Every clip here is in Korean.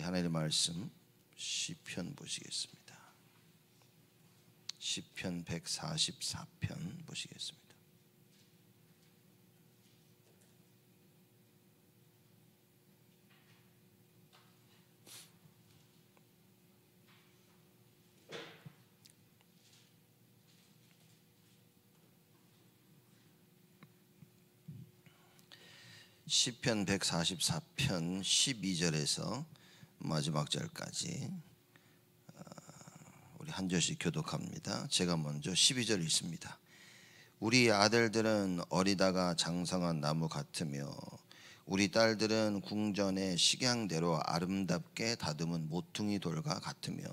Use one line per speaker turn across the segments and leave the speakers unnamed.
우리 하나님의 말씀 시편 보시겠습니다. 시편 144편 보시겠습니다. 시편 144편 12절에서 마지막 절까지 어, 우리 한 절씩 교독합니다. 제가 먼저 12절 읽습니다. 우리 아들들은 어리다가 장성한 나무 같으며 우리 딸들은 궁전의 식양대로 아름답게 다듬은 모퉁이 돌과 같으며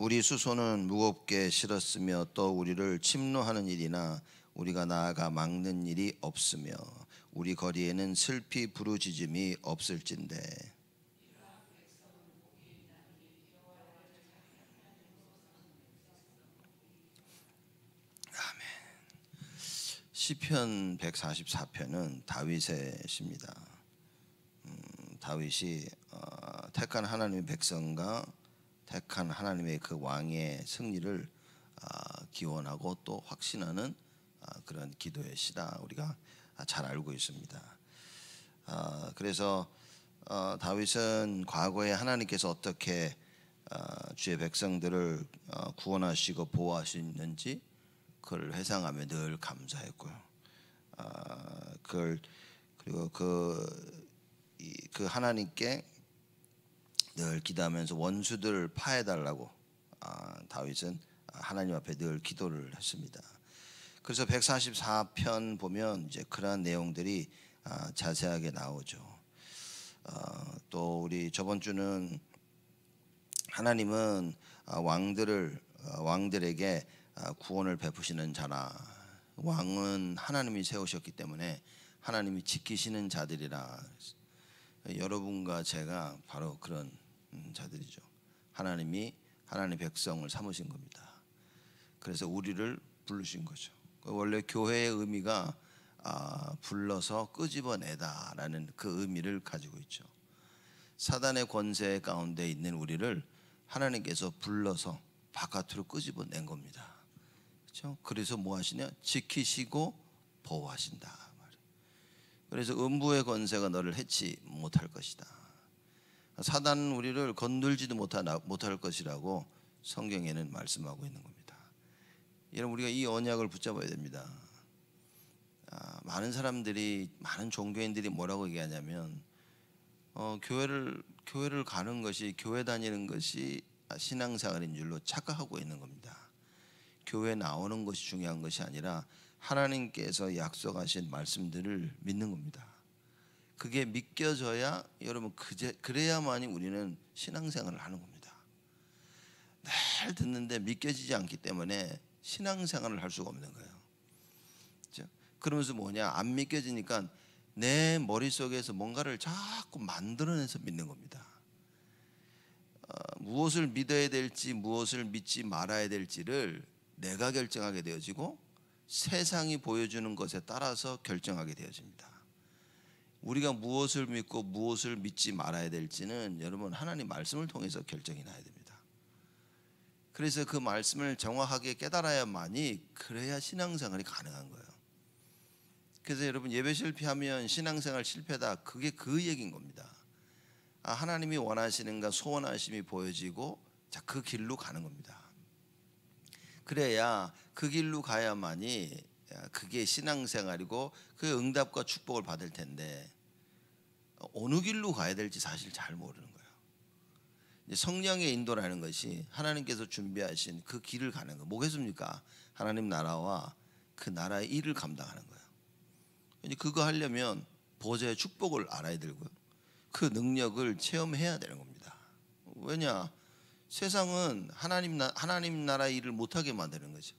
우리 수소는 무겁게 실었으며 또 우리를 침노하는 일이나 우리가 나아가 막는 일이 없으며 우리 거리에는 슬피 부르짖음이 없을진데 아멘. 시편 144편은 다윗의 시입니다. 음, 다윗이 어, 택한 하나님의 백성과 택한 하나님의 그 왕의 승리를 아, 기원하고 또 확신하는 아, 그런 기도의 시다 우리가 잘 알고 있습니다. 아, 그래서 어, 다윗은 과거에 하나님께서 어떻게 주의 백성들을 어, 구원하시고 보호하시는지 그걸 회상하며 늘 감사했고요. 그걸 그리고 그, 그 하나님께 늘 기도하면서 원수들을 파해 달라고 아, 다윗은 하나님 앞에 늘 기도를 했습니다. 그래서 144편 보면 이제 그러한 내용들이 아, 자세하게 나오죠. 어, 또 우리 저번 주는 하나님은 아, 왕들을 어, 왕들에게 구원을 베푸시는 자나 왕은 하나님이 세우셨기 때문에 하나님이 지키시는 자들이라 여러분과 제가 바로 그런 음, 자들이죠. 하나님이 하나님 백성을 삼으신 겁니다. 그래서 우리를 부르신 거죠. 그 원래 교회의 의미가 아, 불러서 끄집어내다라는 그 의미를 가지고 있죠. 사단의 권세 가운데 있는 우리를 하나님께서 불러서 바깥으로 끄집어낸 겁니다. 그렇죠? 그래서 뭐 하시냐? 지키시고 보호하신다. 그래서 음부의 권세가 너를 해치 못할 것이다. 사단은 우리를 건들지도 못할 것이라고 성경에는 말씀하고 있는 겁니다. 여러분 우리가 이 언약을 붙잡아야 됩니다. 아, 많은 사람들이 많은 종교인들이 뭐라고 얘기하냐면 어, 교회를 교회를 가는 것이 교회 다니는 것이 신앙생활인 줄로 착각하고 있는 겁니다. 교회 나오는 것이 중요한 것이 아니라 하나님께서 약속하신 말씀들을 믿는 겁니다. 그게 믿겨져야 여러분 그제 그래야만이 우리는 신앙생활을 하는 겁니다. 늘 듣는데 믿겨지지 않기 때문에 신앙생활을 할 수가 없는 거예요. 그렇죠? 그러면서 뭐냐 안 믿겨지니까 내 머릿속에서 뭔가를 자꾸 만들어내서 믿는 겁니다. 어, 무엇을 믿어야 될지 무엇을 믿지 말아야 될지를 내가 결정하게 되어지고 세상이 보여주는 것에 따라서 결정하게 되어집니다. 우리가 무엇을 믿고 무엇을 믿지 말아야 될지는 여러분 하나님 말씀을 통해서 결정이 나야 됩니다. 그래서 그 말씀을 정확하게 깨달아야만이 그래야 신앙생활이 가능한 거예요. 그래서 여러분 예배 실패하면 신앙생활 실패다. 그게 그 얘기인 겁니다. 아, 하나님이 원하시는가 소원하심이 보여지고 자, 그 길로 가는 겁니다. 그래야 그 길로 가야만이 그게 신앙생활이고 그 응답과 축복을 받을 텐데 어느 길로 가야 될지 사실 잘 모르는 거예요. 성령의 인도라는 것이 하나님께서 준비하신 그 길을 가는 거 뭐겠습니까? 하나님 나라와 그 나라의 일을 감당하는 거예요. 그거 하려면 보좌의 축복을 알아야 되고요. 그 능력을 체험해야 되는 겁니다. 왜냐? 세상은 하나님 나 하나님 나라 일을 못하게 만드는 거죠.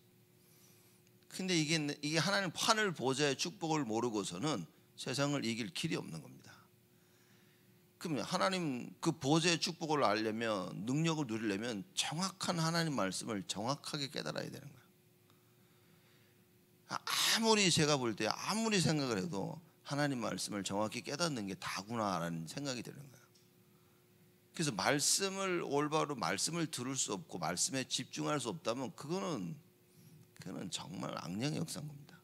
근데 이게 이게 하나님 판을 보좌의 축복을 모르고서는 세상을 이길 길이 없는 겁니다. 그러면 하나님 그 보좌의 축복을 알려면 능력을 누리려면 정확한 하나님 말씀을 정확하게 깨달아야 되는 거예요. 아무리 제가 볼 때 아무리 생각을 해도 하나님 말씀을 정확히 깨닫는 게 다구나라는 생각이 드는 거예요. 그래서 말씀을 올바로 말씀을 들을 수 없고 말씀에 집중할 수 없다면 그거는 그거는 정말 악령의 역사인 겁니다.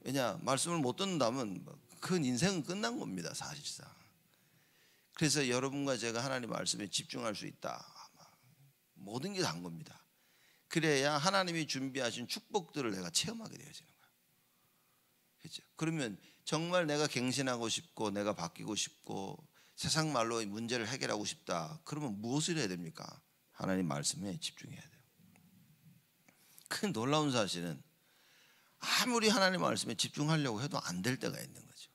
왜냐 말씀을 못 듣는다면 그 인생은 끝난 겁니다 사실상. 그래서 여러분과 제가 하나님 말씀에 집중할 수 있다. 모든 게 단 겁니다. 그래야 하나님이 준비하신 축복들을 내가 체험하게 되어지는 거야. 그렇죠? 그러면 정말 내가 갱신하고 싶고 내가 바뀌고 싶고 세상 말로 문제를 해결하고 싶다. 그러면 무엇을 해야 됩니까? 하나님 말씀에 집중해야 돼요. 큰 놀라운 사실은 아무리 하나님 말씀에 집중하려고 해도 안 될 때가 있는 거죠.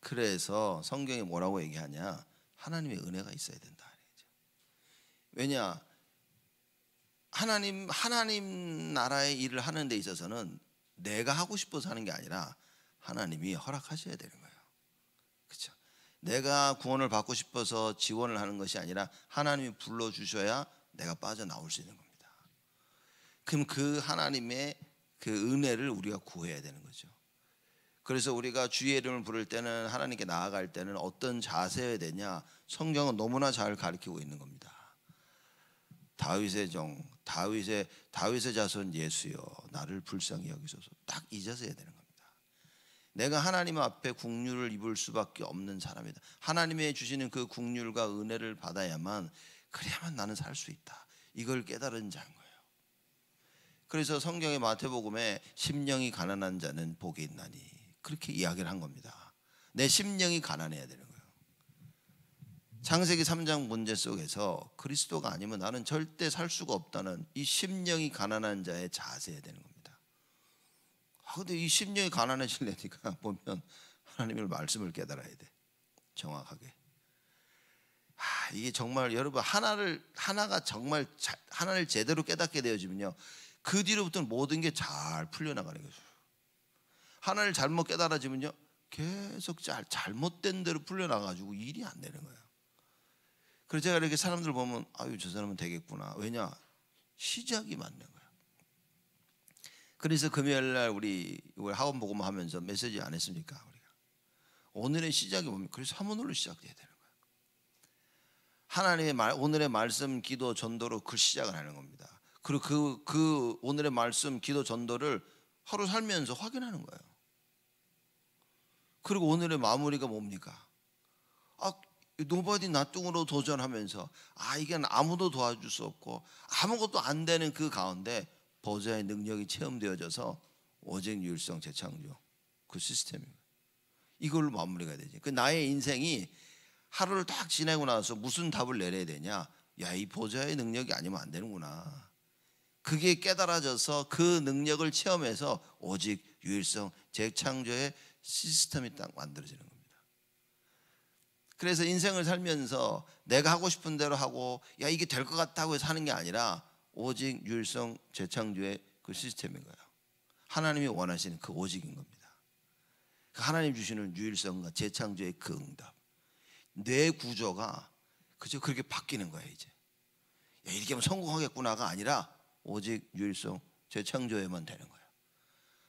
그래서 성경이 뭐라고 얘기하냐? 하나님의 은혜가 있어야 된다. 왜냐? 하나님 하나님 나라의 일을 하는 데 있어서는 내가 하고 싶어서 하는 게 아니라 하나님이 허락하셔야 되는 거예요. 그렇죠? 내가 구원을 받고 싶어서 지원을 하는 것이 아니라 하나님이 불러 주셔야 내가 빠져나올 수 있는 겁니다. 그럼 그 하나님의 그 은혜를 우리가 구해야 되는 거죠. 그래서 우리가 주의 이름을 부를 때는 하나님께 나아갈 때는 어떤 자세여야 되냐? 성경은 너무나 잘 가르치고 있는 겁니다. 다윗의 종, 다윗의 다윗의 자손 예수여 나를 불쌍히 여기소서 딱 이 자세야 되는 겁니다. 내가 하나님 앞에 국률을 입을 수밖에 없는 사람이다. 하나님의 주시는 그 국률과 은혜를 받아야만 그래야만 나는 살 수 있다. 이걸 깨달은 거예요. 그래서 성경의 마태복음에 심령이 가난한 자는 복이 있나니 그렇게 이야기를 한 겁니다. 내 심령이 가난해야 되는 거예요. 창세기 3장 문제 속에서 그리스도가 아니면 나는 절대 살 수가 없다는 이 심령이 가난한 자의 자세야 되는 겁니다. 아, 근데 이 심령이 가난해지려니까 보면 하나님의 말씀을 깨달아야 돼. 정확하게. 아, 이게 정말 여러분 하나를 하나가 정말 자, 하나를 제대로 깨닫게 되어지면요. 그 뒤로부터는 모든 게 잘 풀려나가는 거죠. 하나를 잘못 깨달아지면요. 계속 잘, 잘못된 대로 풀려나가지고 일이 안 되는 거예요. 그래서 제가 이렇게 사람들 보면 아유 저 사람은 되겠구나. 왜냐 시작이 맞는 거야. 그래서 금요일 날 우리 학원 복음 하면서 메시지 안 했습니까 우리가 오늘의 시작이 뭡니까? 그래서 사문으로 시작돼야 되는 거야. 하나님의 말 오늘의 말씀 기도 전도로 그 시작을 하는 겁니다. 그리고 그, 그 오늘의 말씀 기도 전도를 하루 살면서 확인하는 거예요. 그리고 오늘의 마무리가 뭡니까? 아, nobody nothing으로 도전하면서 아 이게 아무도 도와줄 수 없고 아무것도 안 되는 그 가운데 보좌의 능력이 체험되어져서 오직 유일성 재창조 그 시스템입니다. 이걸로 마무리가 되지. 그 나의 인생이 하루를 딱 지내고 나서 무슨 답을 내려야 되냐? 야 이 보좌의 능력이 아니면 안 되는구나. 그게 깨달아져서 그 능력을 체험해서 오직 유일성 재창조의 시스템이 딱 만들어지는 겁니다. 그래서 인생을 살면서 내가 하고 싶은 대로 하고 야 이게 될 것 같다고 해서 하는 게 아니라 오직 유일성 재창조의 그 시스템인 거예요. 하나님이 원하시는 그 오직인 겁니다. 그 하나님 주시는 유일성과 재창조의 그 응답. 뇌 구조가 그저 그렇게 바뀌는 거예요 이제. 야 이렇게 하면 성공하겠구나가 아니라 오직 유일성 재창조에만 되는 거예요.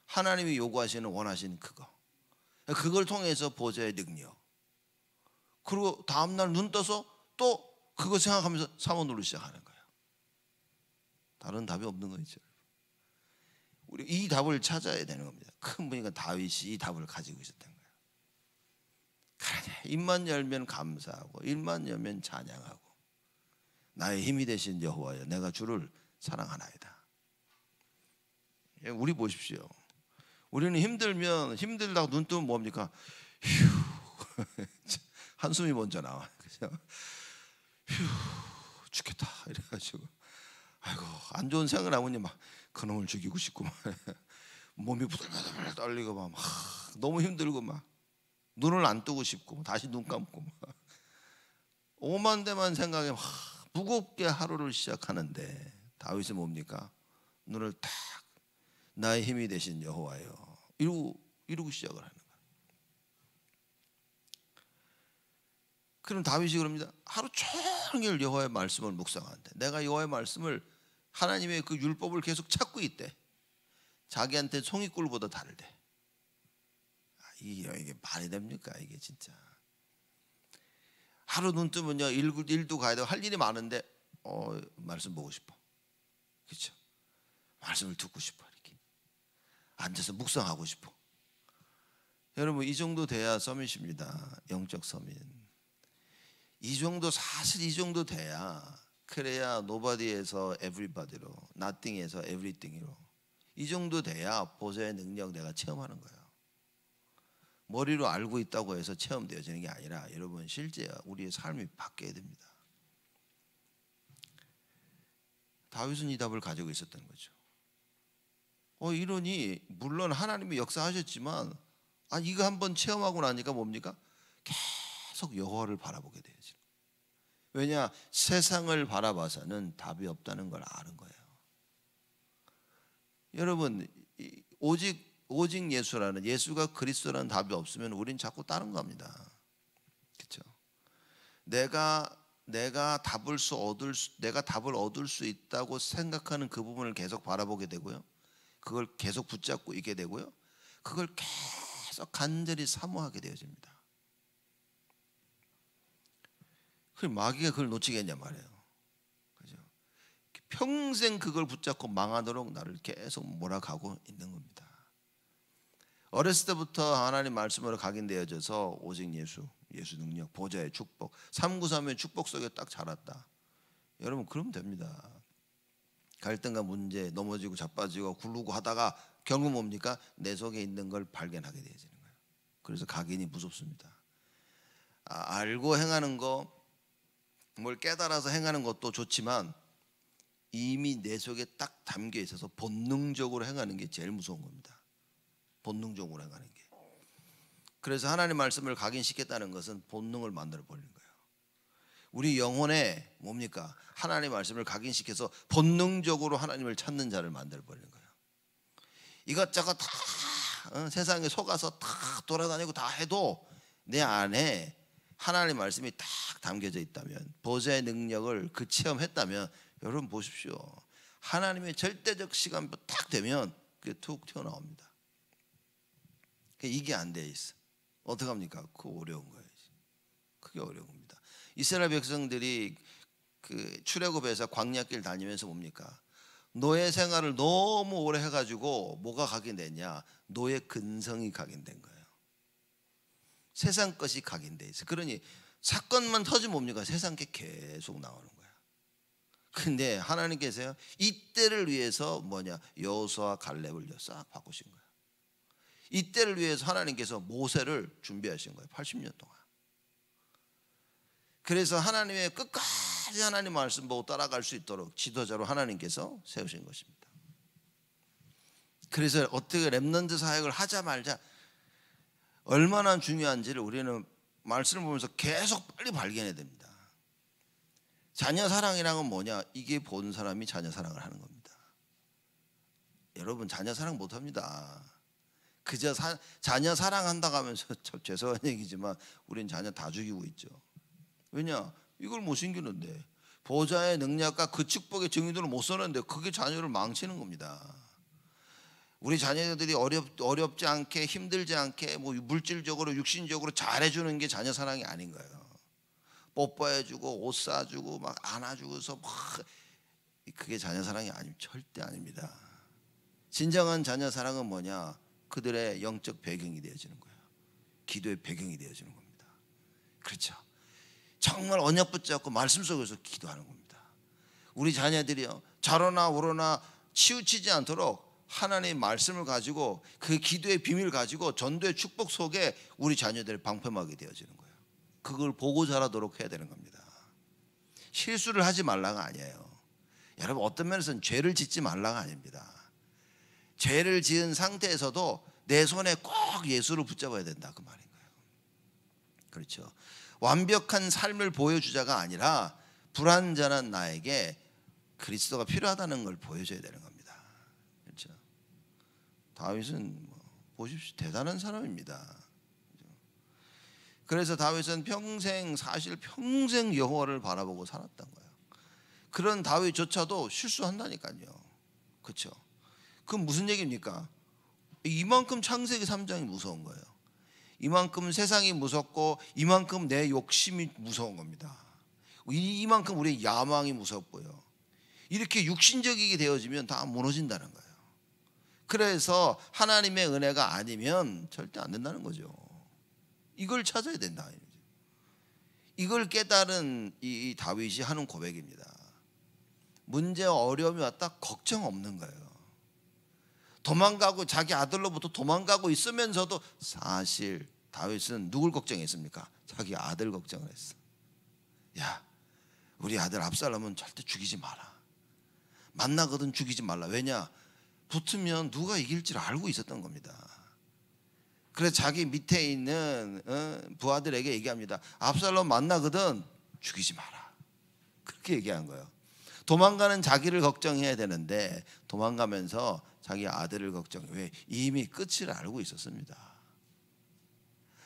하나님이 요구하시는 원하시는 그거. 그걸 통해서 보좌의 능력. 그리고 다음 날 눈 떠서 또 그거 생각하면서 사모노를 시작하는 거예요. 다른 답이 없는 거죠. 우리 이 답을 찾아야 되는 겁니다. 큰 분이가 다윗이 이 답을 가지고 있었던 거예요. 그러냐 입만 열면 감사하고 입만 열면 찬양하고 나의 힘이 되신 여호와여 내가 주를 사랑하나이다. 예, 우리 보십시오. 우리는 힘들면 힘들다고 눈 뜨면 뭡니까? 휴 한숨이 먼저 나와. 그죠? 휴 죽겠다 이래가지고 아이고 안 좋은 생각을 하면 막 그놈을 죽이고 싶고 막 몸이 부들부들 떨리고 막, 막 너무 힘들고 막 눈을 안 뜨고 싶고 다시 눈 감고 막 오만 대만 생각에 막 무겁게 하루를 시작하는데 다윗이 뭡니까? 눈을 딱 나의 힘이 되신 여호와여 이러고 이러고 시작을 하는 거예요. 그럼 다윗이 그럽니다. 하루 종일 여호와의 말씀을 묵상하는데 내가 여호와의 말씀을 하나님의 그 율법을 계속 찾고 있대. 자기한테 송이꿀보다 다르대. 아, 이게, 이게 말이 됩니까? 이게 진짜. 하루 눈 뜨면요 일, 일도 가야 되고 할 일이 많은데 어 말씀 보고 싶어. 그렇죠? 말씀을 듣고 싶어 이렇게 앉아서 묵상하고 싶어. 여러분 이 정도 돼야 서밋입니다. 영적 서밋. 이 정도 사실 이 정도 돼야 그래야 nobody에서 everybody로, nothing에서 everything으로 이 정도 돼야 보좌의 능력 내가 체험하는 거예요. 머리로 알고 있다고 해서 체험되어지는 게 아니라 여러분 실제 우리의 삶이 바뀌어야 됩니다. 다윗은 이 답을 가지고 있었던 거죠. 어 이러니 물론 하나님이 역사하셨지만 아 이거 한번 체험하고 나니까 뭡니까? 계속 여호와를 바라보게 돼요. 지금. 왜냐 세상을 바라봐서는 답이 없다는 걸 아는 거예요. 여러분 오직 오직 예수라는 예수가 그리스도라는 답이 없으면 우린 자꾸 다른 겁니다. 그렇죠? 내가 내가 답을 수 얻을 수, 내가 답을 얻을 수 있다고 생각하는 그 부분을 계속 바라보게 되고요. 그걸 계속 붙잡고 있게 되고요. 그걸 계속 간절히 사모하게 되어집니다. 그 마귀가 그걸 놓치겠냐 말이에요. 그죠? 평생 그걸 붙잡고 망하도록 나를 계속 몰아가고 있는 겁니다. 어렸을 때부터 하나님 말씀으로 각인되어져서 오직 예수, 예수 능력, 보좌의 축복, 393의 축복 속에 딱 자랐다. 여러분 그러면 됩니다. 갈등과 문제, 넘어지고 자빠지고 굴르고 하다가 결국 뭡니까? 내 속에 있는 걸 발견하게 되어지는 거예요. 그래서 각인이 무섭습니다. 아, 알고 행하는 거, 뭘 깨달아서 행하는 것도 좋지만 이미 내 속에 딱 담겨 있어서 본능적으로 행하는 게 제일 무서운 겁니다. 본능적으로 행하는 게. 그래서 하나님 말씀을 각인시켰다는 것은 본능을 만들어 버리는 거예요. 우리 영혼에 뭡니까? 하나님 말씀을 각인시켜서 본능적으로 하나님을 찾는 자를 만들어 버리는 거예요. 이것저것 다 어, 세상에 속아서 다 돌아다니고 다 해도 내 안에 하나님 말씀이 딱 담겨져 있다면 보좌의 능력을 그 체험했다면 여러분 보십시오. 하나님의 절대적 시간부 딱 되면 그게 툭 튀어나옵니다. 이게 안 돼 있어. 어떻게 합니까? 그 어려운 거예요. 그게 어려운 겁니다. 이스라엘 백성들이 그 출애굽에서 광야길 다니면서 뭡니까? 노예 생활을 너무 오래 해가지고 뭐가 각인됐냐? 노예 근성이 각인된 거예요. 세상 것이 각인돼 있어. 그러니 사건만 터지면 뭡니까? 세상 게 계속 나오는 거야. 근데 하나님께서요 이때를 위해서 뭐냐 여호수아 갈렙을 싹 바꾸신 거야. 이때를 위해서 하나님께서 모세를 준비하신 거예요. 80년 동안. 그래서 하나님의 끝까지 하나님 말씀 보고 따라갈 수 있도록 지도자로 하나님께서 세우신 것입니다. 그래서 어떻게 렘넌트 사역을 하자 말자 얼마나 중요한지를 우리는 말씀을 보면서 계속 빨리 발견해야 됩니다. 자녀 사랑이란 뭐냐? 이게 본 사람이 자녀 사랑을 하는 겁니다. 여러분 자녀 사랑 못 합니다. 그저 사, 자녀 사랑한다고 하면서 참 죄송한 얘기지만 우린 자녀 다 죽이고 있죠. 왜냐? 이걸 못 숨기는데 보좌의 능력과 그 축복의 증인들을 못 쓰는데 그게 자녀를 망치는 겁니다. 우리 자녀들이 어렵, 어렵지 않게 힘들지 않게 뭐 물질적으로 육신적으로 잘해주는 게 자녀 사랑이 아닌 거예요. 뽀뽀해주고 옷 사주고 막 안아주고서 막 그게 자녀 사랑이 아니 절대 아닙니다. 진정한 자녀 사랑은 뭐냐? 그들의 영적 배경이 되어지는 거예요. 기도의 배경이 되어지는 겁니다. 그렇죠. 정말 언약 붙잡고 말씀 속에서 기도하는 겁니다. 우리 자녀들이요 자로나 오로나 치우치지 않도록 하나님의 말씀을 가지고 그 기도의 비밀을 가지고 전도의 축복 속에 우리 자녀들을 방패막이 되어지는 거예요. 그걸 보고 자라도록 해야 되는 겁니다. 실수를 하지 말라가 아니에요. 여러분 어떤 면에서는 죄를 짓지 말라가 아닙니다. 죄를 지은 상태에서도 내 손에 꼭 예수를 붙잡아야 된다 그 말인 거예요. 그렇죠. 완벽한 삶을 보여주자가 아니라 불완전한 나에게 그리스도가 필요하다는 걸 보여줘야 되는 겁니다. 다윗은 뭐 보십시오 대단한 사람입니다. 그래서 다윗은 평생 사실 평생 여호와를 바라보고 살았던 거예요. 그런 다윗조차도 실수한다니까요. 그렇죠? 그건 무슨 얘기입니까? 이만큼 창세기 3장이 무서운 거예요. 이만큼 세상이 무섭고 이만큼 내 욕심이 무서운 겁니다. 이만큼 우리 야망이 무섭고요. 이렇게 육신적이게 되어지면 다 무너진다는 거예요. 그래서 하나님의 은혜가 아니면 절대 안 된다는 거죠. 이걸 찾아야 된다. 이걸 깨달은 이 다윗이 하는 고백입니다. 문제 어려움이 왔다 걱정 없는 거예요. 도망가고 자기 아들로부터 도망가고 있으면서도 사실 다윗은 누굴 걱정했습니까? 자기 아들 걱정을 했어. 야, 우리 아들 압살롬은 절대 죽이지 마라. 만나거든 죽이지 말라. 왜냐? 붙으면 누가 이길 줄 알고 있었던 겁니다. 그래서 자기 밑에 있는 어, 부하들에게 얘기합니다. 압살롬 만나거든 죽이지 마라. 그렇게 얘기한 거예요. 도망가는 자기를 걱정해야 되는데 도망가면서 자기 아들을 걱정해. 왜? 이미 끝을 알고 있었습니다.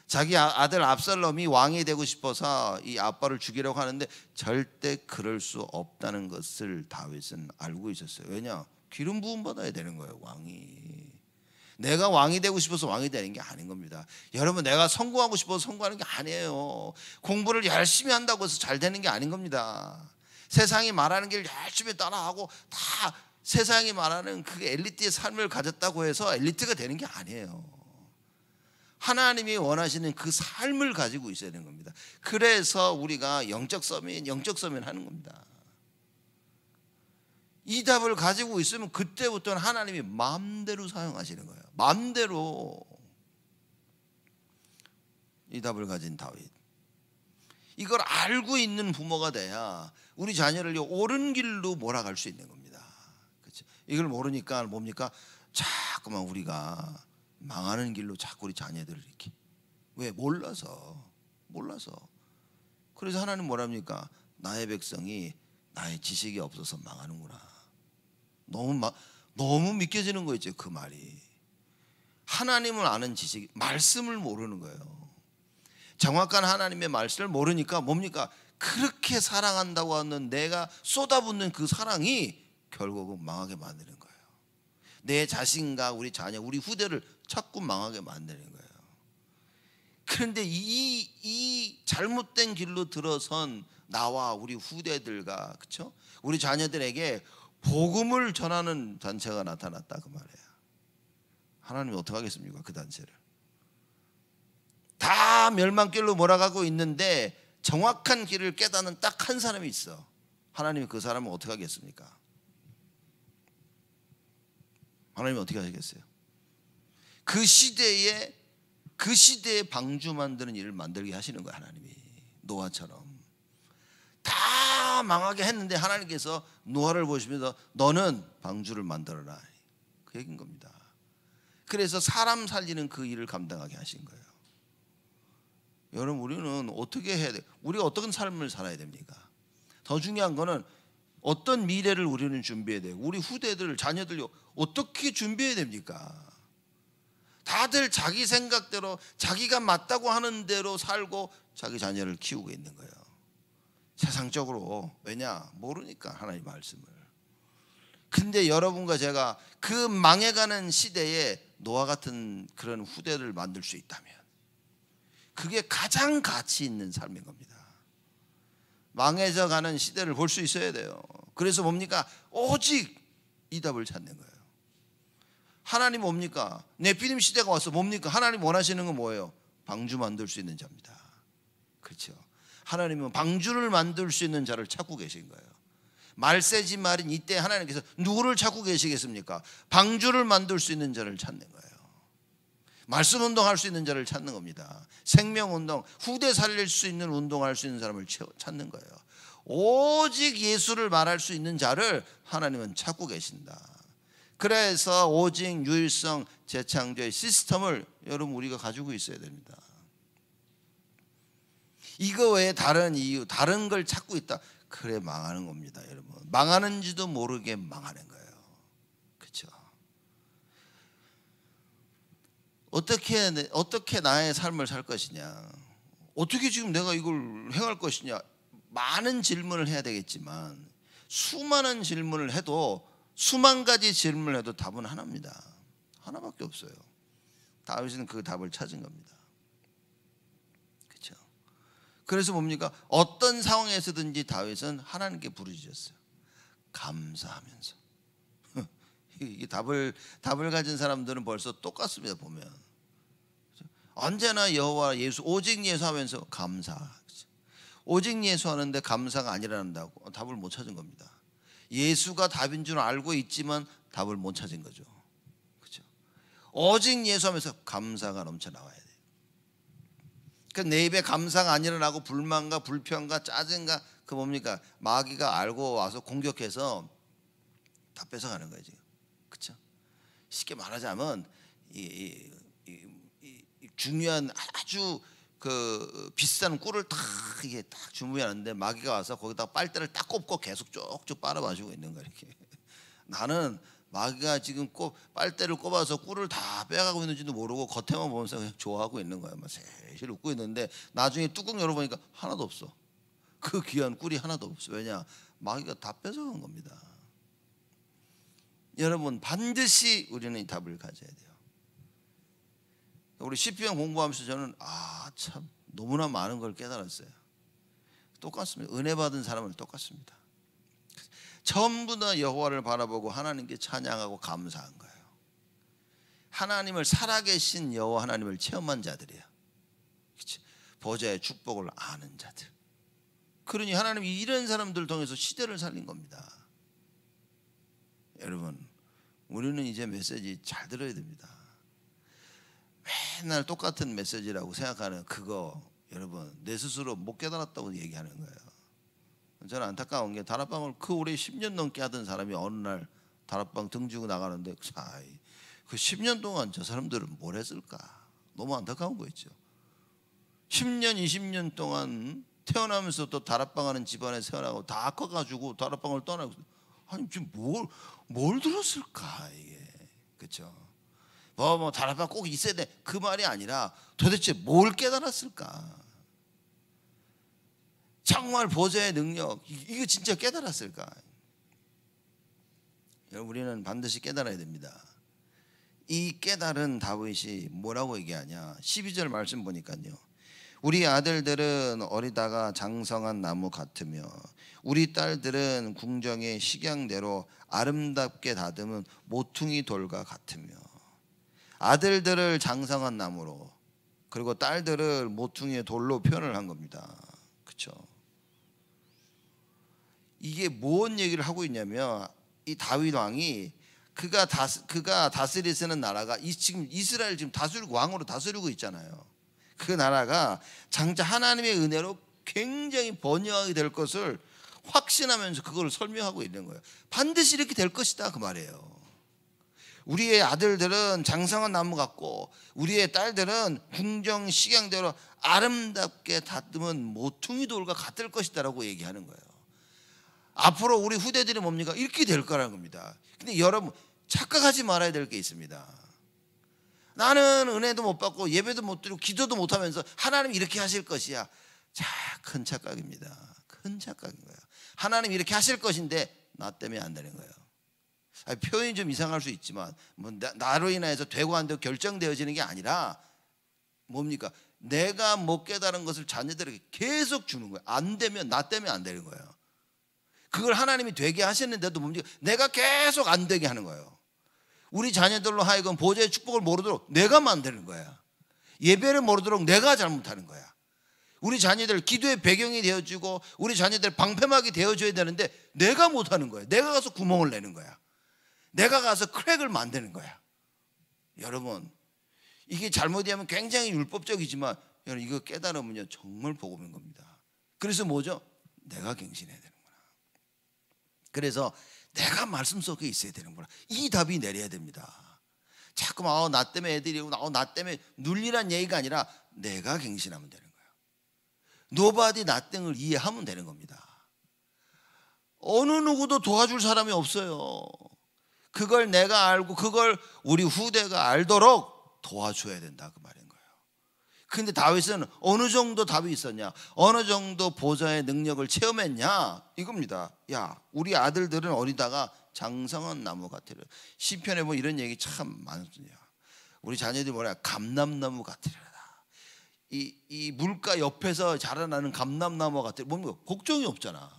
자기 아, 아들 압살롬이 왕이 되고 싶어서 이 아빠를 죽이려고 하는데 절대 그럴 수 없다는 것을 다윗은 알고 있었어요. 왜냐? 기름 부음 받아야 되는 거예요, 왕이. 내가 왕이 되고 싶어서 왕이 되는 게 아닌 겁니다. 여러분, 내가 성공하고 싶어서 성공하는 게 아니에요. 공부를 열심히 한다고 해서 잘 되는 게 아닌 겁니다. 세상이 말하는 길 열심히 따라하고 다 세상이 말하는 그 엘리트의 삶을 가졌다고 해서 엘리트가 되는 게 아니에요. 하나님이 원하시는 그 삶을 가지고 있어야 되는 겁니다. 그래서 우리가 영적 서민, 영적 서민 하는 겁니다. 이 답을 가지고 있으면 그때부터는 하나님이 마음대로 사용하시는 거예요. 마음대로 이 답을 가진 다윗. 이걸 알고 있는 부모가 돼야 우리 자녀를 옳은 길로 몰아갈 수 있는 겁니다. 이걸 모르니까 뭡니까? 자꾸만 우리가 망하는 길로 자꾸 우리 자녀들을 이렇게. 왜? 몰라서. 몰라서. 그래서 하나님 뭐랍니까? 나의 백성이 나의 지식이 없어서 망하는구나. 너무 마, 너무 믿겨지는 거 있죠 그 말이. 하나님을 아는 지식 말씀을 모르는 거예요. 정확한 하나님의 말씀을 모르니까 뭡니까? 그렇게 사랑한다고 하는 내가 쏟아붓는 그 사랑이 결국은 망하게 만드는 거예요 내 자신과 우리 자녀 우리 후대를 자꾸 망하게 만드는 거예요. 그런데 이, 이 잘못된 길로 들어선 나와 우리 후대들과 그쵸? 우리 자녀들에게 복음을 전하는 단체가 나타났다 그 말이에요. 하나님이 어떻게 하겠습니까? 그 단체를. 다 멸망길로 몰아가고 있는데 정확한 길을 깨닫는 딱 한 사람이 있어. 하나님이 그 사람을 어떻게 하겠습니까? 하나님이 어떻게 하시겠어요? 그 시대에 그 시대에 방주 만드는 일을 만들게 하시는 거예요 하나님이 노아처럼 다 망하게 했는데 하나님께서 노아를 보시면서 너는 방주를 만들어라 그 얘기인 겁니다 그래서 사람 살리는 그 일을 감당하게 하신 거예요 여러분 우리는 어떻게 해야 돼? 우리가 어떤 삶을 살아야 됩니까? 더 중요한 거는 어떤 미래를 우리는 준비해야 돼요 우리 후대들 자녀들 어떻게 준비해야 됩니까? 다들 자기 생각대로 자기가 맞다고 하는 대로 살고 자기 자녀를 키우고 있는 거예요. 세상적으로 왜냐 모르니까 하나님 말씀을. 근데 여러분과 제가 그 망해가는 시대에 노아 같은 그런 후대를 만들 수 있다면 그게 가장 가치 있는 삶인 겁니다. 망해져 가는 시대를 볼 수 있어야 돼요. 그래서 뭡니까? 오직 이 답을 찾는 거예요. 하나님 뭡니까? 네피림 시대가 와서 뭡니까? 하나님 원하시는 건 뭐예요? 방주 만들 수 있는 자입니다. 그렇죠. 하나님은 방주를 만들 수 있는 자를 찾고 계신 거예요. 말세지 말인 이때 하나님께서 누구를 찾고 계시겠습니까? 방주를 만들 수 있는 자를 찾는 거예요. 말씀 운동할 수 있는 자를 찾는 겁니다. 생명 운동, 후대 살릴 수 있는 운동할 수 있는 사람을 찾는 거예요. 오직 예수를 말할 수 있는 자를 하나님은 찾고 계신다. 그래서 오직 유일성 재창조의 시스템을 여러분 우리가 가지고 있어야 됩니다. 이거 외에 다른 이유, 다른 걸 찾고 있다. 그래 망하는 겁니다, 여러분. 망하는지도 모르게 망하는 거예요. 그렇죠? 어떻게 어떻게 나의 삶을 살 것이냐? 어떻게 지금 내가 이걸 행할 것이냐? 많은 질문을 해야 되겠지만 수많은 질문을 해도 수만 가지 질문을 해도 답은 하나입니다. 하나밖에 없어요. 다윗은 그 답을 찾은 겁니다. 그렇죠? 그래서 뭡니까? 어떤 상황에서든지 다윗은 하나님께 부르짖었어요. 감사하면서. 이 답을 답을 가진 사람들은 벌써 똑같습니다 보면 언제나 여호와 예수 오직 예수하면서 감사 오직 예수하는데 감사가 안 일어난다고 답을 못 찾은 겁니다. 예수가 답인 줄 알고 있지만 답을 못 찾은 거죠. 그렇죠? 오직 예수하면서 감사가 넘쳐 나와야 돼요. 그내 입에 감사가 안 일어나고 불만과 불평과 짜증과 그 뭡니까 마귀가 알고 와서 공격해서 다 뺏어가는 거예요 지금. 그렇죠? 쉽게 말하자면 이, 이, 이, 이 중요한 아주 그 비싼 꿀을 딱 이게 딱 주무하는데 마귀가 와서 거기다 빨대를 딱 꼽고 계속 쭉쭉 빨아마시고 있는 거야 이렇게. 나는 마귀가 지금 꼭 빨대를 꼽아서 꿀을 다 빼가고 있는지도 모르고 겉에만 보면서 그냥 좋아하고 있는 거야. 막 세실 웃고 있는데 나중에 뚜껑 열어보니까 하나도 없어. 그 귀한 꿀이 하나도 없어. 왜냐? 마귀가 다 뺏어간 겁니다. 여러분 반드시 우리는 이 답을 가져야 돼요. 우리 시편 공부하면서 저는 아 참 너무나 많은 걸 깨달았어요. 똑같습니다. 은혜 받은 사람은 똑같습니다. 전부 다 여호와를 바라보고 하나님께 찬양하고 감사한 거예요. 하나님을 살아계신 여호와 하나님을 체험한 자들이에요. 그치? 보좌의 축복을 아는 자들. 그러니 하나님이 이런 사람들 통해서 시대를 살린 겁니다. 여러분, 우리는 이제 메시지 잘 들어야 됩니다. 맨날 똑같은 메시지라고 생각하는 그거 여러분 내 스스로 못 깨달았다고 얘기하는 거예요. 저는 안타까운 게 다락방을 그 오래 10년 넘게 하던 사람이 어느 날 다락방 등지고 나가는데 차이 그 10년 동안 저 사람들은 뭘 했을까? 너무 안타까운 거 있죠. 10년, 20년 동안 태어나면서 또 다락방 하는 집안에 태어나고 다 커가지고 다락방을 떠나고 아니 지금 뭘, 뭘 들었을까 이게 그렇죠? 뭐, 뭐, 다락방 꼭 있어야 돼. 그 말이 아니라 도대체 뭘 깨달았을까? 정말 보좌의 능력, 이거 진짜 깨달았을까? 여러분, 우리는 반드시 깨달아야 됩니다. 이 깨달은 다윗이 뭐라고 얘기하냐? 12절 말씀 보니까요. 우리 아들들은 어리다가 장성한 나무 같으며 우리 딸들은 궁정의 식양대로 아름답게 다듬은 모퉁이 돌과 같으며 아들들을 장성한 나무로 그리고 딸들을 모퉁이의 돌로 표현을 한 겁니다. 그렇죠? 이게 뭔 얘기를 하고 있냐면 이 다윗 왕이 그가 다 그가 다스리는 나라가 이 지금 이스라엘 지금 다스리고 왕으로 다스리고 있잖아요. 그 나라가 장차 하나님의 은혜로 굉장히 번영하게 될 것을 확신하면서 그걸 설명하고 있는 거예요. 반드시 이렇게 될 것이다 그 말이에요. 우리의 아들들은 장성한 나무 같고 우리의 딸들은 궁정 식양대로 아름답게 다듬은 모퉁이 돌과 같을 것이다라고 얘기하는 거예요. 앞으로 우리 후대들이 뭡니까? 이렇게 될 거라는 겁니다. 근데 여러분 착각하지 말아야 될 게 있습니다. 나는 은혜도 못 받고 예배도 못 드리고 기도도 못 하면서 하나님 이렇게 하실 것이야. 자, 큰 착각입니다. 큰 착각인 거예요. 하나님 이렇게 하실 것인데 나 때문에 안 되는 거예요. 아니, 표현이 좀 이상할 수 있지만 뭐 나, 로 인해서 되고 안 되고 결정되어지는 게 아니라 뭡니까? 내가 못 깨달은 것을 자녀들에게 계속 주는 거예요. 안 되면 나 때문에 안 되는 거예요. 그걸 하나님이 되게 하셨는데도 뭡니까? 내가 계속 안 되게 하는 거예요. 우리 자녀들로 하여금 보좌의 축복을 모르도록 내가 만드는 거야. 예배를 모르도록 내가 잘못하는 거야. 우리 자녀들 기도의 배경이 되어주고 우리 자녀들 방패막이 되어줘야 되는데 내가 못하는 거야. 내가 가서 구멍을 내는 거야. 내가 가서 크랙을 만드는 거야. 여러분, 이게 잘못이면 굉장히 율법적이지만 여러분 이거 깨달으면요 정말 복음인 겁니다. 그래서 뭐죠? 내가 갱신해야 되는구나. 그래서 내가 말씀 속에 있어야 되는구나. 이 답이 내려야 됩니다. 자꾸 아, 나 때문에 애들이 오고 아, 나 때문에 눌리란 얘기가 아니라 내가 갱신하면 되는 거예요. nobody nothing을 이해하면 되는 겁니다. 어느 누구도 도와줄 사람이 없어요. 그걸 내가 알고 그걸 우리 후대가 알도록 도와줘야 된다 그 거예요. 근데 다윗은 어느 정도 답이 있었냐? 어느 정도 보좌의 능력을 체험했냐? 이겁니다. 야, 우리 아들들은 어리다가 장성한 나무 같으리라. 시편에 보면 이런 얘기 참 많습니다. 우리 자녀들이 뭐라 감람나무 같으리라. 이, 이 물가 옆에서 자라나는 감람나무 같은 뭡니까 걱정이 없잖아.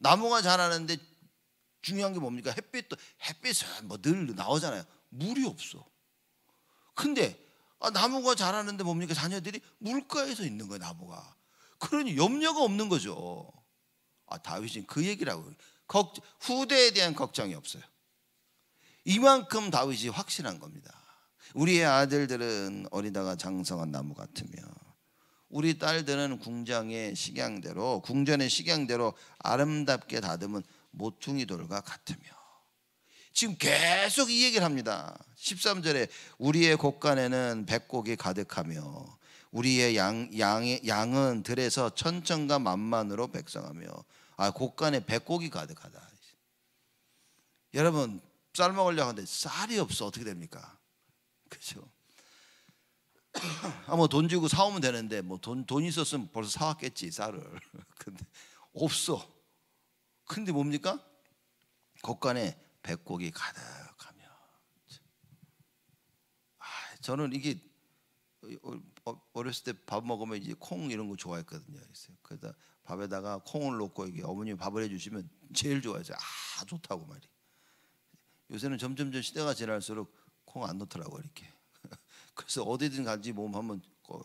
나무가 자라는데 중요한 게 뭡니까 햇빛도 햇빛은 뭐 늘 나오잖아요. 물이 없어. 근데 아, 나무가 자라는데 뭡니까 자녀들이 물가에서 있는 거야 나무가. 그러니 염려가 없는 거죠. 아 다윗은 그 얘기라고 후대에 대한 걱정이 없어요. 이만큼 다윗이 확신한 겁니다. 우리의 아들들은 어리다가 장성한 나무 같으며 우리 딸들은 궁장의 식양대로 궁전의 식양대로 아름답게 다듬은 모퉁이 돌과 같으며 지금 계속 이 얘기를 합니다. 13절에 우리의 곳간에는 백곡이 가득하며 우리의 양, 양, 양은 들에서 천천과 만만으로 백성하며 아 곳간에 백곡이 가득하다. 여러분 쌀 먹으려고 하는데 쌀이 없어 어떻게 됩니까? 그렇죠? 아뭐 돈 주고 사오면 되는데 뭐 돈 돈 있었으면 벌써 사왔겠지 쌀을. 근데 없어. 근데 뭡니까? 곳간에 백곡이 가득하며. 아, 저는 이게 어, 어렸을 때 밥 먹으면 이제 콩 이런 거 좋아했거든요. 그래서 밥에다가 콩을 넣고 이게 어머니 밥을 해주시면 제일 좋아해서 아 좋다고 말이. 요새는 점점점 시대가 지날수록 콩 안 넣더라고 이렇게. 그래서 어디든 간지 몸 하면 거의.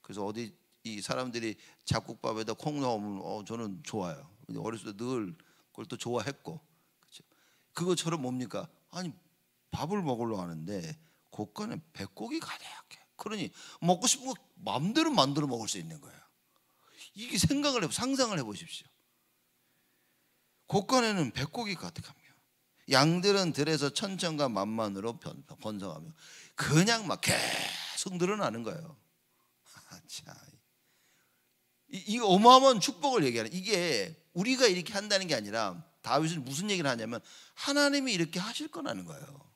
그래서 어디 이 사람들이 잡곡밥에다 콩 넣으면 어 저는 좋아요. 어렸을 때 늘 그걸 또 좋아했고 그것처럼 뭡니까? 아니 밥을 먹으러 하는데 곳간에 백곡이 가득해. 그러니 먹고 싶은 거 마음대로 만들어 먹을 수 있는 거예요. 이게 생각을 해 상상을 해 보십시오. 곳간에는 백곡이 가득합니다. 양들은 들에서 천천과 만만으로 번성하며 그냥 막 계속 늘어나는 거예요. 아, 참. 이, 어마어마한 축복을 얘기하는 이게 우리가 이렇게 한다는 게 아니라 다윗은 무슨 얘기를 하냐면 하나님이 이렇게 하실 거라는 거예요.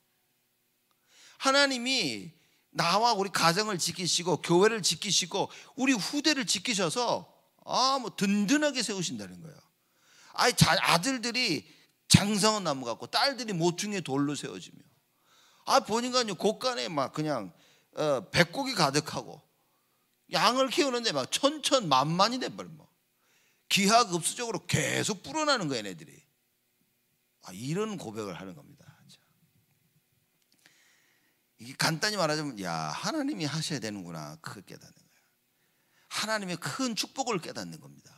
하나님이 나와 우리 가정을 지키시고 교회를 지키시고 우리 후대를 지키셔서 아 뭐 든든하게 세우신다는 거예요. 아이 아들들이 장성한 나무 같고 딸들이 모퉁이 돌로 세워지며 아 보니까요 곳간에 막 그냥 어, 백곡이 가득하고 양을 키우는데 막 천천만만이 돼버려 뭐 기하급수적으로 계속 불어나는 거야 얘네들이 아, 이런 고백을 하는 겁니다. 이게 간단히 말하자면 야 하나님이 하셔야 되는구나. 그걸 깨닫는 거예요 하나님의 큰 축복을 깨닫는 겁니다.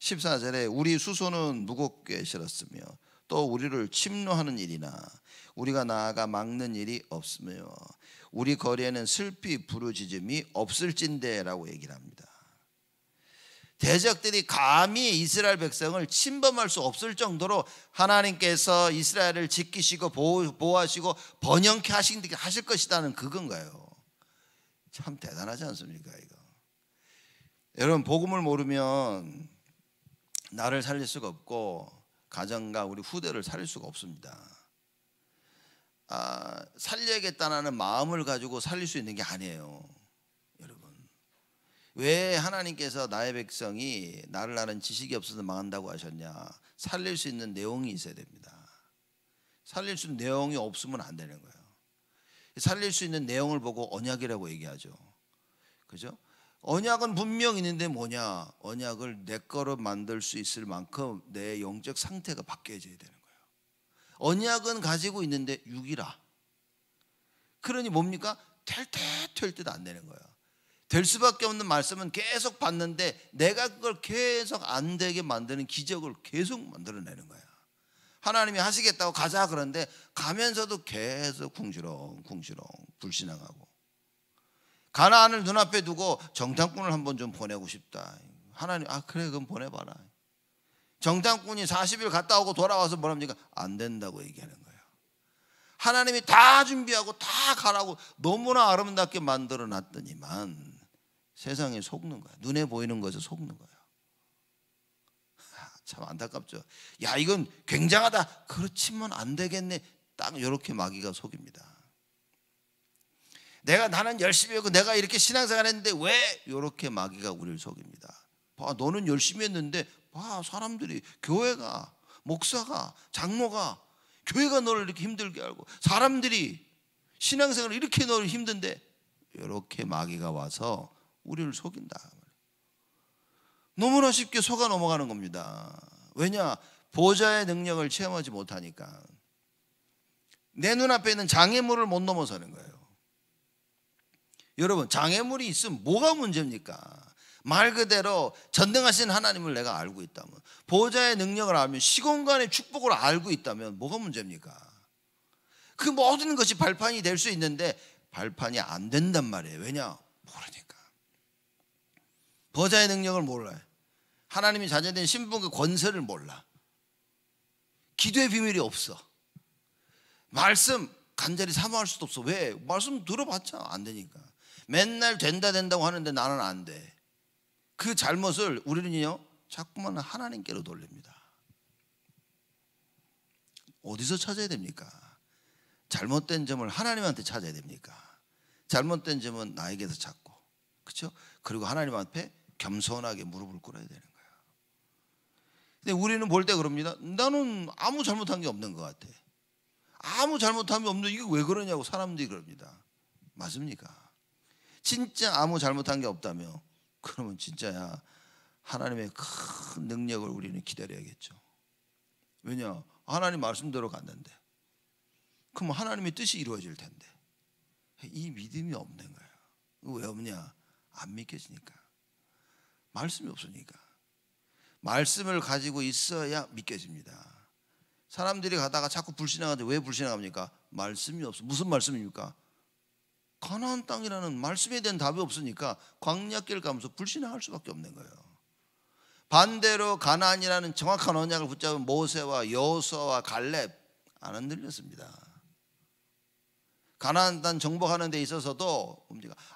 14절에 우리 수소는 무겁게 실었으며 또 우리를 침노하는 일이나 우리가 나아가 막는 일이 없으며 우리 거리에는 슬피 부르짖음이 없을진대라고 얘기를 합니다. 대적들이 감히 이스라엘 백성을 침범할 수 없을 정도로 하나님께서 이스라엘을 지키시고 보호, 하시고 번영케 하신, 하실 것이다는 그건가요? 참 대단하지 않습니까 이거? 여러분 복음을 모르면 나를 살릴 수가 없고 가정과 우리 후대를 살릴 수가 없습니다. 아, 살려야겠다는 마음을 가지고 살릴 수 있는 게 아니에요. 왜 하나님께서 나의 백성이 나를 아는 지식이 없어서 망한다고 하셨냐? 살릴 수 있는 내용이 있어야 됩니다. 살릴 수 있는 내용이 없으면 안 되는 거예요. 살릴 수 있는 내용을 보고 언약이라고 얘기하죠. 그죠? 언약은 분명 있는데 뭐냐? 언약을 내 거로 만들 수 있을 만큼 내 영적 상태가 바뀌어져야 되는 거예요. 언약은 가지고 있는데 육이라. 그러니 뭡니까? 될듯될듯안 되는 거예요. 될 수밖에 없는 말씀은 계속 받는데 내가 그걸 계속 안 되게 만드는 기적을 계속 만들어내는 거야. 하나님이 하시겠다고 가자 그런데 가면서도 계속 궁시렁 궁시렁 불신앙하고 가나안을 눈앞에 두고 정탐꾼을 한번 좀 보내고 싶다. 하나님 아 그래 그럼 보내봐라. 정탐꾼이 40일 갔다 오고 돌아와서 뭐랍니까? 안 된다고 얘기하는 거예요. 하나님이 다 준비하고 다 가라고 너무나 아름답게 만들어 놨더니만 세상에 속는 거야. 눈에 보이는 것에 속는 거야. 참 안타깝죠. 야 이건 굉장하다. 그렇지만 안 되겠네. 딱 이렇게 마귀가 속입니다. 내가 나는 열심히 하고 내가 이렇게 신앙생활 했는데 왜 이렇게 마귀가 우리를 속입니다. 봐, 너는 열심히 했는데 봐, 사람들이 교회가 목사가 장로가 교회가 너를 이렇게 힘들게 알고 사람들이 신앙생활을 이렇게 너를 힘든데 이렇게 마귀가 와서 우리를 속인다. 너무나 쉽게 속아 넘어가는 겁니다. 왜냐? 보좌의 능력을 체험하지 못하니까 내 눈앞에 있는 장애물을 못 넘어서는 거예요. 여러분, 장애물이 있으면 뭐가 문제입니까? 말 그대로 전능하신 하나님을 내가 알고 있다면, 보좌의 능력을 알면, 시공간의 축복을 알고 있다면 뭐가 문제입니까? 그 모든 것이 발판이 될 수 있는데 발판이 안 된단 말이에요. 왜냐? 보좌의 능력을 몰라요. 하나님이 자녀된 신분과 권세를 몰라. 기도의 비밀이 없어. 말씀 간절히 사모할 수도 없어. 왜? 말씀 들어봤자 안 되니까. 맨날 된다 된다고 하는데 나는 안 돼. 그 잘못을 우리는요 자꾸만 하나님께로 돌립니다. 어디서 찾아야 됩니까? 잘못된 점을 하나님한테 찾아야 됩니까? 잘못된 점은 나에게서 찾고, 그렇죠? 그리고 하나님 앞에 겸손하게 무릎을 꿇어야 되는 거예요. 근데 우리는 볼 때 그럽니다. 나는 아무 잘못한 게 없는 것 같아. 아무 잘못함이 없는데 이게 왜 그러냐고 사람들이 그럽니다. 맞습니까? 진짜 아무 잘못한 게 없다며 그러면 진짜야 하나님의 큰 능력을 우리는 기다려야겠죠. 왜냐? 하나님 말씀대로 갔는데 그럼 하나님의 뜻이 이루어질 텐데 이 믿음이 없는 거예요. 왜 없냐? 안 믿겨지니까. 말씀이 없으니까. 말씀을 가지고 있어야 믿겨집니다. 사람들이 가다가 자꾸 불신앙하는데 왜 불신앙합니까? 말씀이 없어. 무슨 말씀입니까? 가나안 땅이라는 말씀에 대한 답이 없으니까 광야길 가면서 불신앙할 수밖에 없는 거예요. 반대로 가나안이라는 정확한 언약을 붙잡은 모세와 여호수아와 갈렙 안 흔들렸습니다. 가나안 땅 정복하는 데 있어서도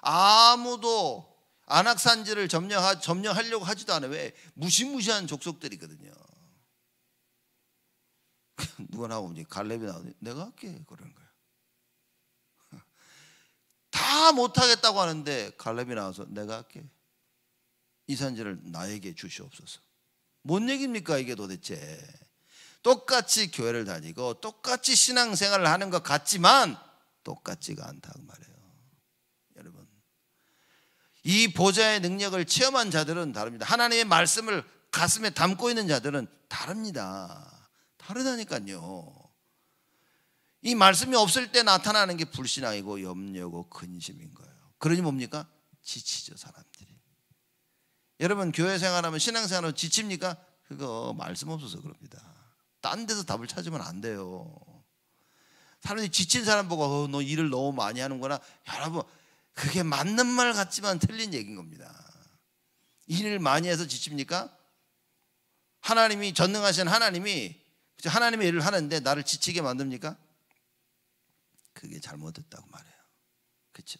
아무도 안악산지를 점령하, 점령하려고 하지도 않아요. 왜? 무시무시한 족속들이거든요. 누가 나오면 갈렙이 나오니 내가 할게 그러는 거야. 다 못하겠다고 하는데 갈렙이 나와서 내가 할게. 이 산지를 나에게 주시옵소서. 뭔 얘기입니까 이게 도대체? 똑같이 교회를 다니고 똑같이 신앙생활을 하는 것 같지만 똑같지가 않다고 말해요. 이 보좌의 능력을 체험한 자들은 다릅니다. 하나님의 말씀을 가슴에 담고 있는 자들은 다릅니다. 다르다니까요. 이 말씀이 없을 때 나타나는 게 불신앙이고 염려고 근심인 거예요. 그러니 뭡니까? 지치죠, 사람들이. 여러분 교회 생활하면 신앙 생활하면 지칩니까? 그거 말씀 없어서 그럽니다. 딴 데서 답을 찾으면 안 돼요. 사람들이 지친 사람 보고 어, 너 일을 너무 많이 하는구나. 여러분 그게 맞는 말 같지만 틀린 얘기인 겁니다. 일을 많이 해서 지칩니까? 하나님이 전능하신 하나님이 하나님의 일을 하는데 나를 지치게 만듭니까? 그게 잘못됐다고 말해요. 그렇죠?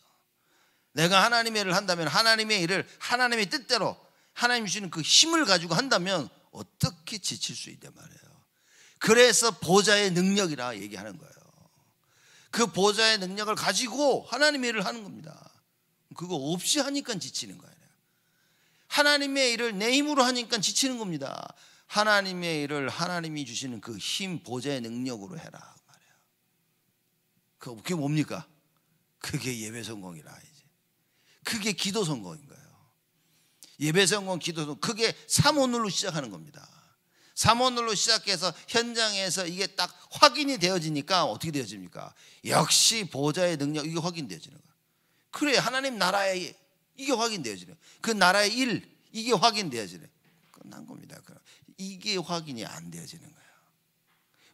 내가 하나님의 일을 한다면 하나님의 일을 하나님의 뜻대로 하나님 주시는 그 힘을 가지고 한다면 어떻게 지칠 수 있단 말이에요. 그래서 보좌의 능력이라 얘기하는 거예요. 그 보좌의 능력을 가지고 하나님의 일을 하는 겁니다. 그거 없이 하니까 지치는 거예요. 하나님의 일을 내 힘으로 하니까 지치는 겁니다. 하나님의 일을 하나님이 주시는 그 힘 보좌의 능력으로 해라 말이에요. 그게 뭡니까? 그게 예배 성공이라 이제. 그게 기도 성공인 거예요. 예배 성공, 기도 성공. 그게 삼원으로 시작하는 겁니다. 삼원으로 시작해서 현장에서 이게 딱 확인이 되어지니까 어떻게 되어집니까? 역시 보좌의 능력 이게 확인되어지는 거예요. 그래 하나님 나라의 이게 확인되어지는 그 나라의 일 이게 확인되어지는 끝난 겁니다. 이게 확인이 안 되어지는 거예요.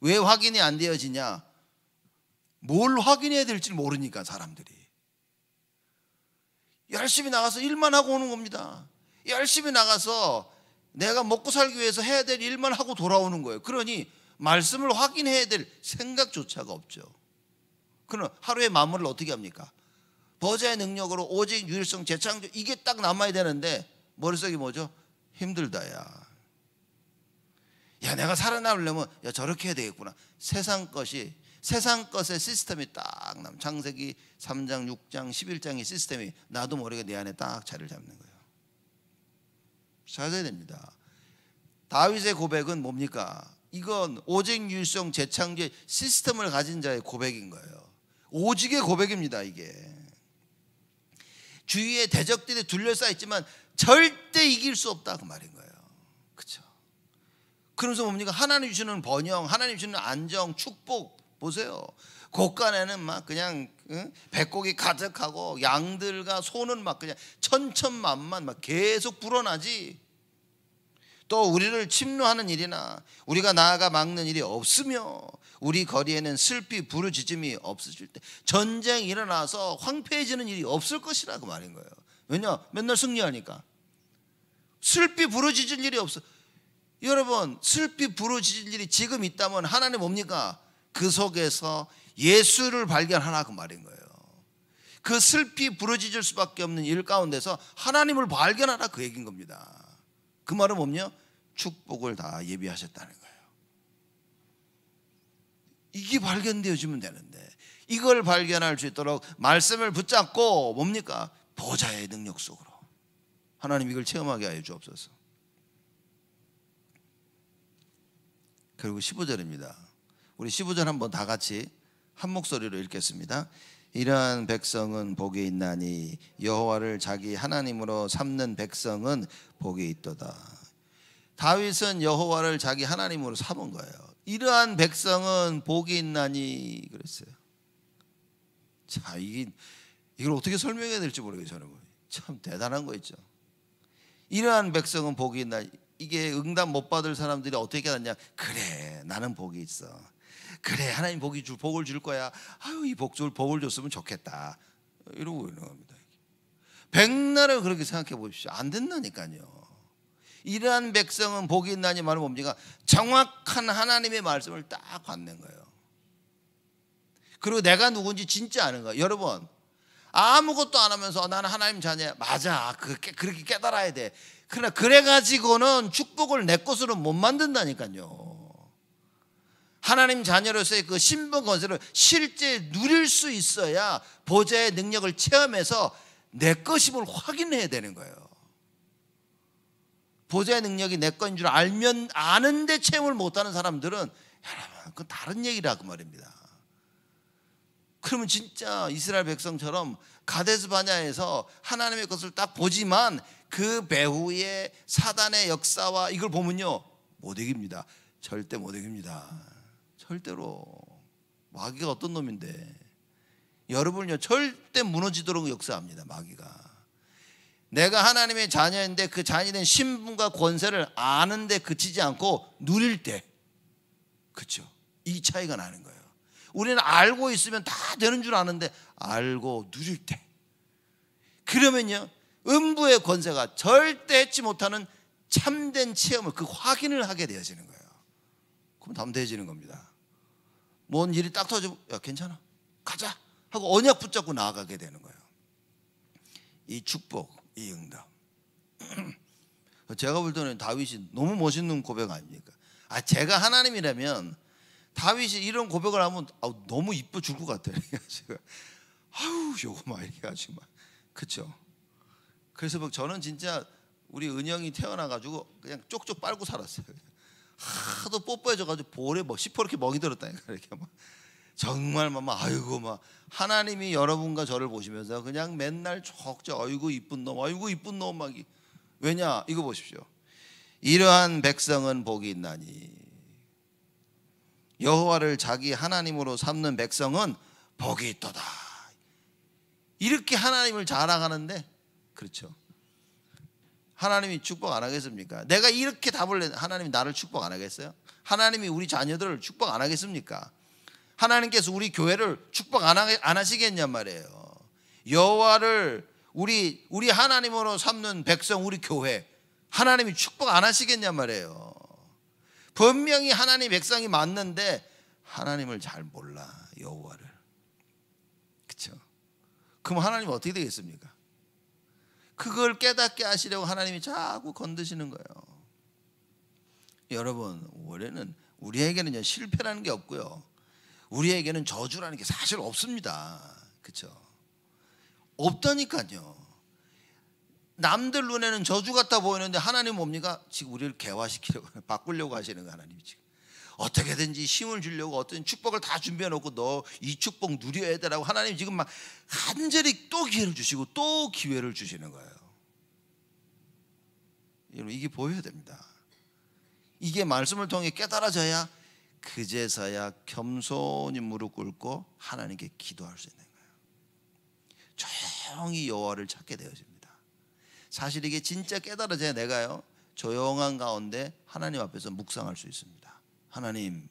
왜 확인이 안 되어지냐? 뭘 확인해야 될지 모르니까 사람들이 열심히 나가서 일만 하고 오는 겁니다. 열심히 나가서 내가 먹고 살기 위해서 해야 될 일만 하고 돌아오는 거예요. 그러니 말씀을 확인해야 될 생각조차가 없죠. 그럼 하루의 마무리를 어떻게 합니까? 버자의 능력으로 오직 유일성 재창조 이게 딱 남아야 되는데 머릿속이 뭐죠? 힘들다야. 야 내가 살아남으려면 야 저렇게 해야 되겠구나. 세상 것이 세상 것의 시스템이 딱 남. 창세기 3장, 6장, 11장의 시스템이 나도 모르게 내 안에 딱 자리를 잡는 거예요. 찾아야 됩니다. 다윗의 고백은 뭡니까? 이건 오직 율성 재창조의 시스템을 가진 자의 고백인 거예요. 오직의 고백입니다, 이게. 주위에 대적들이 둘러싸여 있지만 절대 이길 수 없다 그 말인 거예요. 그렇죠? 그러면서 뭡니까? 하나님 주시는 번영, 하나님 주시는 안정, 축복 보세요. 곳간에는 막 그냥 응? 백곡이 가득하고 양들과 소는 막 그냥 천천만만 막 계속 불어나지. 또 우리를 침노하는 일이나 우리가 나아가 막는 일이 없으며 우리 거리에는 슬피 부르짖음이 없으실 때 전쟁이 일어나서 황폐해지는 일이 없을 것이라고 말인 거예요. 왜냐? 맨날 승리하니까. 슬피 부르짖을 일이 없어. 여러분, 슬피 부르짖을 일이 지금 있다면 하나님 뭡니까? 그 속에서 예수를 발견하라 그 말인 거예요. 그 슬피 부르짖을 수밖에 없는 일 가운데서 하나님을 발견하라 그 얘기인 겁니다. 그 말은 뭐냐? 축복을 다 예비하셨다는 거예요. 이게 발견되어지면 되는데 이걸 발견할 수 있도록 말씀을 붙잡고 뭡니까? 보좌의 능력 속으로 하나님 이걸 체험하게 하여 주옵소서. 그리고 15절입니다. 우리 15절 한번 다 같이 한 목소리로 읽겠습니다. 이러한 백성은 복이 있나니 여호와를 자기 하나님으로 삼는 백성은 복이 있도다. 다윗은 여호와를 자기 하나님으로 삼은 거예요. 이러한 백성은 복이 있나니 그랬어요. 자, 이게 이걸 어떻게 설명해야 될지 모르겠어요. 참 대단한 거 있죠. 이러한 백성은 복이 있나 이게 응답 못 받을 사람들이 어떻게 하냐? 그래, 나는 복이 있어. 그래, 하나님 복이 줄 복을 줄 거야. 아유, 이 복줄 복을 줬으면 좋겠다. 이러고 있는 겁니다. 백날을 그렇게 생각해 보십시오. 안 된다니까요. 이러한 백성은 복이 있나니 말은 뭡니까? 정확한 하나님의 말씀을 딱 받는 거예요. 그리고 내가 누군지 진짜 아는 거예요. 여러분, 아무것도 안 하면서 나는 하나님 자녀야. 맞아. 그렇게, 그렇게 깨달아야 돼. 그러나 그래가지고는 축복을 내 것으로 못 만든다니까요. 하나님 자녀로서의 그 신분 건설을 실제 누릴 수 있어야 보좌의 능력을 체험해서 내 것임을 확인해야 되는 거예요. 보좌의 능력이 내 것인 줄 알면 아는데 체험을 못하는 사람들은 여러분 그 다른 얘기라고 말입니다. 그러면 진짜 이스라엘 백성처럼 가데스 바냐에서 하나님의 것을 딱 보지만 그 배후의 사단의 역사와 이걸 보면요 못 이깁니다. 절대 못 이깁니다. 절대로 마귀가 어떤 놈인데 여러분요 절대 무너지도록 역사합니다. 마귀가 내가 하나님의 자녀인데 그 자녀된 신분과 권세를 아는데 그치지 않고 누릴 때 그렇죠. 이 차이가 나는 거예요. 우리는 알고 있으면 다 되는 줄 아는데 알고 누릴 때 그러면요 음부의 권세가 절대 했지 못하는 참된 체험을 그 확인을 하게 되어지는 거예요. 그럼 담대해지는 겁니다. 뭔 일이 딱 터지면 야 괜찮아 가자 하고 언약 붙잡고 나아가게 되는 거예요. 이 축복, 이 응답. 제가 볼 때는 다윗이 너무 멋있는 고백 아닙니까? 아 제가 하나님이라면 다윗이 이런 고백을 하면 아우, 너무 이뻐 줄 것 같아요. 제가 아우 요거 막 이렇게 가지고 막 그쵸? 그래서 막 저는 진짜 우리 은영이 태어나 가지고 그냥 쪽쪽 빨고 살았어요. 하도 뽀뽀해져가지고 볼에 뭐 시퍼렇게 먹이 들었다니까 이렇게 막 정말 막 아이고 막 하나님이 여러분과 저를 보시면서 그냥 맨날 적적 아이고 이쁜 놈 아이고 이쁜 놈 막이 왜냐 이거 보십시오. 이러한 백성은 복이 있나니 여호와를 자기 하나님으로 삼는 백성은 복이 있도다. 이렇게 하나님을 자랑하는데 그렇죠. 하나님이 축복 안 하겠습니까? 내가 이렇게 답을 내 하나님이 나를 축복 안 하겠어요? 하나님이 우리 자녀들을 축복 안 하겠습니까? 하나님께서 우리 교회를 축복 안, 안 하시겠냔 말이에요. 여호와를 우리 우리 하나님으로 삼는 백성 우리 교회 하나님이 축복 안 하시겠냔 말이에요. 분명히 하나님 백성이 맞는데 하나님을 잘 몰라 여호와를. 그렇죠? 그럼 하나님 어떻게 되겠습니까? 그걸 깨닫게 하시려고 하나님이 자꾸 건드시는 거예요. 여러분, 올해는 우리에게는 실패라는 게 없고요. 우리에게는 저주라는 게 사실 없습니다. 그렇죠? 없다니까요. 남들 눈에는 저주 같아 보이는데 하나님 뭡니까? 지금 우리를 개화시키려고 바꾸려고 하시는 거 하나님이 지금. 어떻게든지 힘을 주려고 어떤 축복을 다 준비해 놓고 너 이 축복 누려야 되라고 하나님 지금 막 간절히 또 기회를 주시고 또 기회를 주시는 거예요. 여러분 이게 보여야 됩니다. 이게 말씀을 통해 깨달아져야 그제서야 겸손히 무릎 꿇고 하나님께 기도할 수 있는 거예요. 조용히 여호와를 찾게 되어집니다. 사실 이게 진짜 깨달아져야 내가요 조용한 가운데 하나님 앞에서 묵상할 수 있습니다. 하나님,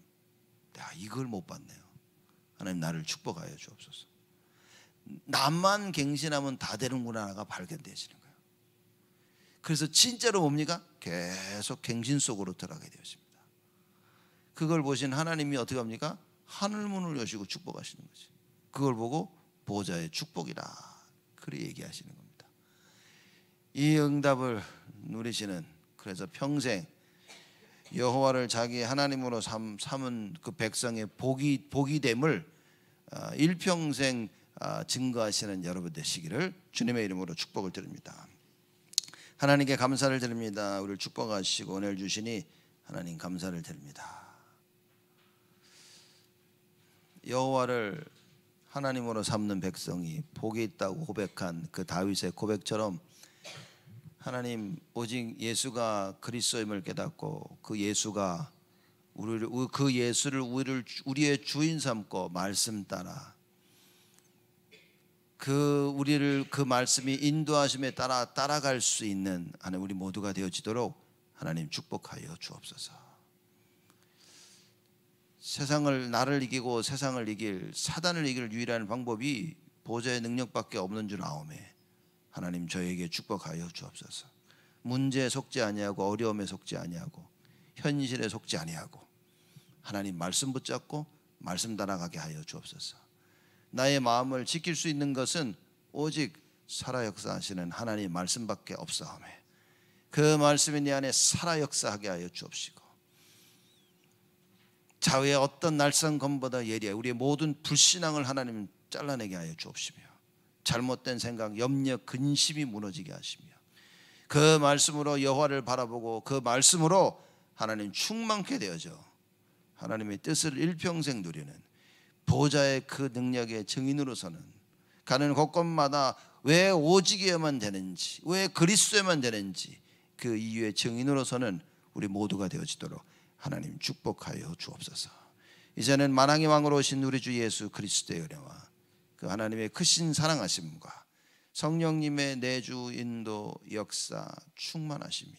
내가 이걸 못 봤네요. 하나님 나를 축복하여 주옵소서. 나만 갱신하면 다 되는구나가 발견되시는 거예요. 그래서 진짜로 뭡니까? 계속 갱신 속으로 들어가게 되었습니다. 그걸 보신 하나님이 어떻게 합니까? 하늘 문을 여시고 축복하시는 거지. 그걸 보고 보좌의 축복이라 그리 얘기하시는 겁니다. 이 응답을 누리시는 그래서 평생 여호와를 자기 하나님으로 삼, 삼은 그 백성의 복이 복이 됨을 어, 일평생 어, 증거하시는 여러분 되시기를 주님의 이름으로 축복을 드립니다. 하나님께 감사를 드립니다. 우리를 축복하시고 은혜를 주시니 하나님 감사를 드립니다. 여호와를 하나님으로 삼는 백성이 복이 있다고 고백한 그 다윗의 고백처럼 하나님 오직 예수가 그리스도임을 깨닫고 그 예수가 우리를 그 예수를 우리를 우리의 주인 삼고 말씀 따라 그 우리를 그 말씀이 인도하심에 따라 따라갈 수 있는 하나님 우리 모두가 되어지도록 하나님 축복하여 주옵소서. 세상을 나를 이기고 세상을 이길 사단을 이길 유일한 방법이 보좌의 능력밖에 없는 줄 아오매 하나님 저에게 축복하여 주옵소서. 문제에 속지 아니하고 어려움에 속지 아니하고 현실에 속지 아니하고 하나님 말씀 붙잡고 말씀 따라가게 하여 주옵소서. 나의 마음을 지킬 수 있는 것은 오직 살아 역사하시는 하나님 말씀밖에 없사오매 그 말씀이 내 안에 살아 역사하게 하여 주옵시고 좌우의 어떤 날선 검보다 예리해 우리의 모든 불신앙을 하나님 잘라내게 하여 주옵시며 잘못된 생각, 염려, 근심이 무너지게 하시며 그 말씀으로 여호와를 바라보고 그 말씀으로 하나님 충만케 되어져 하나님의 뜻을 일평생 누리는 보좌의 그 능력의 증인으로서는 가는 곳곳마다 왜 오직에만 되는지 왜 그리스도에만 되는지 그 이유의 증인으로서는 우리 모두가 되어지도록 하나님 축복하여 주옵소서. 이제는 만왕의 왕으로 오신 우리 주 예수 그리스도의 은혜와 그 하나님의 크신 사랑하심과 성령님의 내주 인도 역사 충만하심이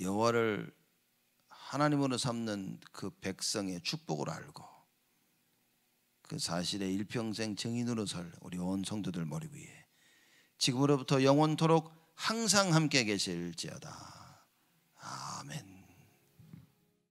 여호와를 하나님으로 삼는 그 백성의 축복을 알고 그 사실의 일평생 증인으로 설 우리 온 성도들 머리 위에 지금으로부터 영원토록 항상 함께 계실지어다.